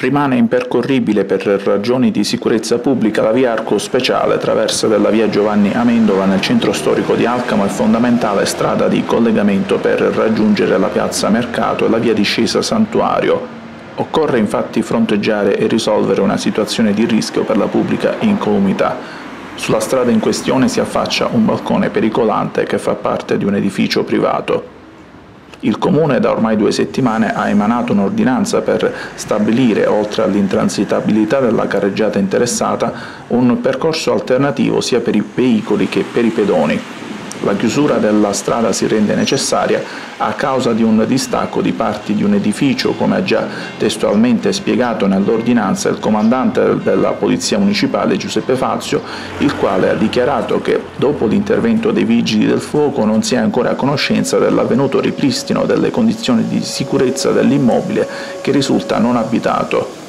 Rimane impercorribile per ragioni di sicurezza pubblica la via Arco Speciale, traversa della via Giovanni Amendola nel centro storico di Alcamo e fondamentale strada di collegamento per raggiungere la piazza Mercato e la via discesa Santuario. Occorre infatti fronteggiare e risolvere una situazione di rischio per la pubblica incolumità. Sulla strada in questione si affaccia un balcone pericolante che fa parte di un edificio privato. Il Comune da ormai due settimane ha emanato un'ordinanza per stabilire, oltre all'intransitabilità della carreggiata interessata, un percorso alternativo sia per i veicoli che per i pedoni. La chiusura della strada si rende necessaria a causa di un distacco di parti di un edificio, come ha già testualmente spiegato nell'ordinanza il comandante della Polizia Municipale Giuseppe Fazio, il quale ha dichiarato che dopo l'intervento dei Vigili del Fuoco non si è ancora a conoscenza dell'avvenuto ripristino delle condizioni di sicurezza dell'immobile che risulta non abitato.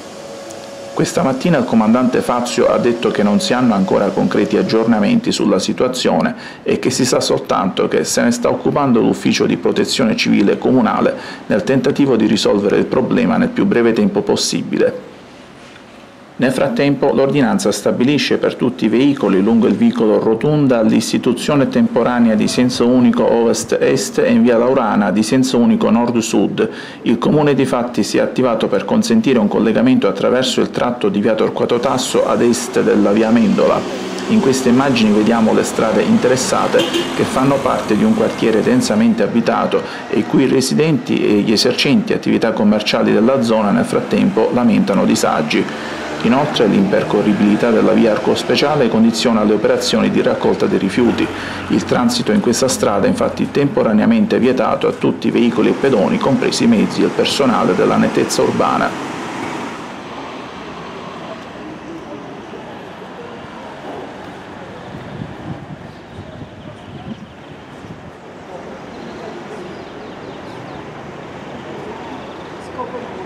Questa mattina il comandante Fazio ha detto che non si hanno ancora concreti aggiornamenti sulla situazione e che si sa soltanto che se ne sta occupando l'ufficio di protezione civile comunale nel tentativo di risolvere il problema nel più breve tempo possibile. Nel frattempo l'ordinanza stabilisce per tutti i veicoli lungo il vicolo Rotunda l'istituzione temporanea di senso unico ovest-est e in via Laurana di senso unico nord-sud. Il Comune di fatti si è attivato per consentire un collegamento attraverso il tratto di via Torquato Tasso ad est della via Mendola. In queste immagini vediamo le strade interessate che fanno parte di un quartiere densamente abitato e i cui residenti e gli esercenti attività commerciali della zona nel frattempo lamentano disagi. Inoltre l'impercorribilità della via Arco Speciale condiziona le operazioni di raccolta dei rifiuti. Il transito in questa strada è infatti temporaneamente vietato a tutti i veicoli e pedoni, compresi i mezzi e il personale della nettezza urbana. Scopo